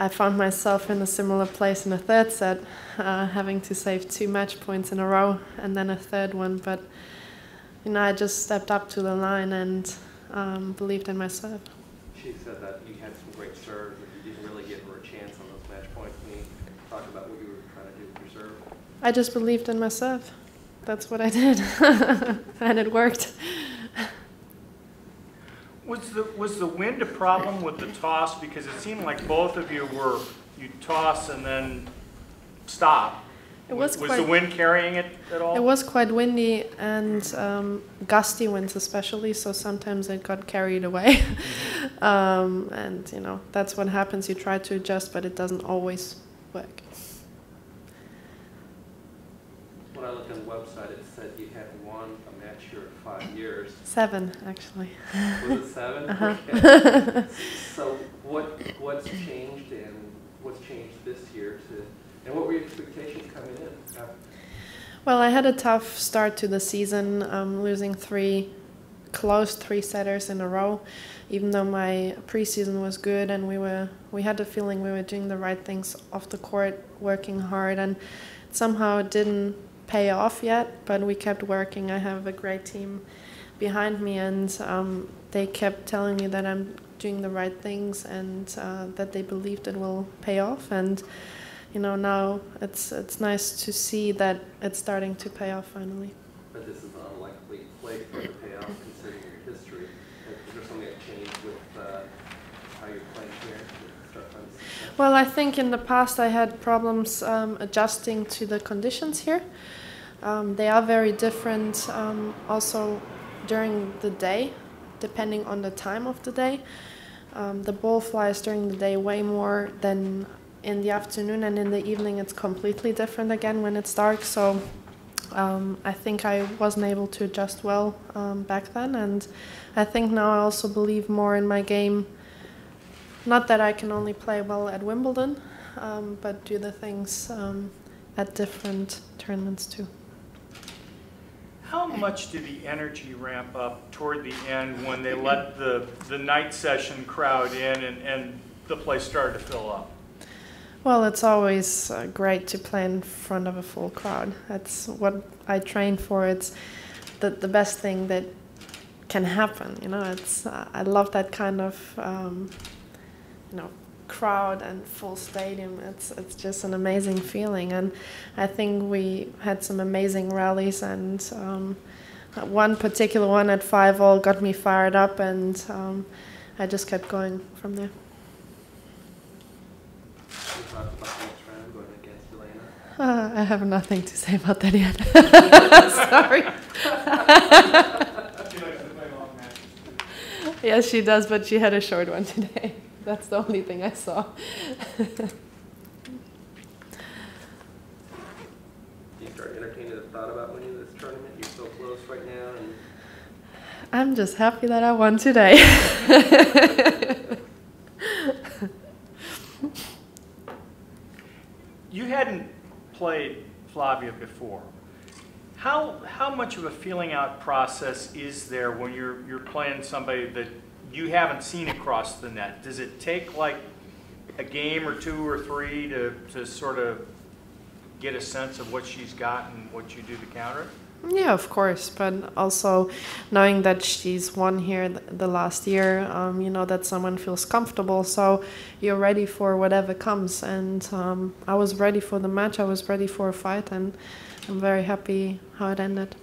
I found myself in a similar place in the third set, uh, having to save two match points in a row and then a third one. But you know, I just stepped up to the line and um, believed in my serve. She said that you had some great serves, and you didn't really give her a chance on those match points. Can you talk about what you were trying to do with your serve? I just believed in my serve. That's what I did, and it worked. Was the, was the wind a problem with the toss? Because it seemed like both of you were, you toss and then stop. It was Was quite- the wind carrying it at all? It was quite windy and um, gusty winds, especially. So sometimes it got carried away, um, and you know that's what happens. You try to adjust, but it doesn't always work. When I looked on the website, it said you had won a match here in five years. Seven, actually. Was it 7 Uh-huh. Okay. So what, what's changed and what's changed this year to, and what were your expectations coming in? Well, I had a tough start to the season, um, losing three close three setters in a row. Even though my preseason was good and we were, we had the feeling we were doing the right things off the court, working hard, and somehow it didn't pay off yet. But we kept working. I have a great team behind me, and um, they kept telling me that I'm doing the right things and uh, that they believed it will pay off. And you know now it's it's nice to see that it's starting to pay off finally. But this is an unlikely place for it to pay off considering your history. Is there something that changed with uh, how you're playing here Well, I think in the past I had problems um, adjusting to the conditions here. Um, they are very different um, also during the day, depending on the time of the day. Um, the ball flies during the day way more than in the afternoon, and in the evening it's completely different again when it's dark. So um, I think I wasn't able to adjust well um, back then, and I think now I also believe more in my game. Not that I can only play well at Wimbledon, um, but do the things um, at different tournaments too. How much did the energy ramp up toward the end when they let the, the night session crowd in and, and the place started to fill up? Well, it's always uh, great to play in front of a full crowd. That's what I train for. It's the, the best thing that can happen. You know, it's uh, I love that kind of um, you know crowd and full stadium. It's it's just an amazing feeling, and I think we had some amazing rallies and. Um, one particular one at five all got me fired up, and um, I just kept going from there. You talked about the next round going against Jelena. Uh, I have nothing to say about that yet. Sorry. yes, she does, but she had a short one today. That's the only thing I saw. Do you start entertaining the thought about winning this tournament? You're so close right now, and I'm just happy that I won today. You hadn't played Flavia before. How, how much of a feeling out process is there when you're, you're playing somebody that you haven't seen across the net? Does it take like a game or two or three to, to sort of get a sense of what she's got and what you do to counter it? Yeah, of course, but also knowing that she's won here the last year, um, you know that someone feels comfortable, so you're ready for whatever comes. And um, I was ready for the match. I was ready for a fight, and I'm very happy how it ended.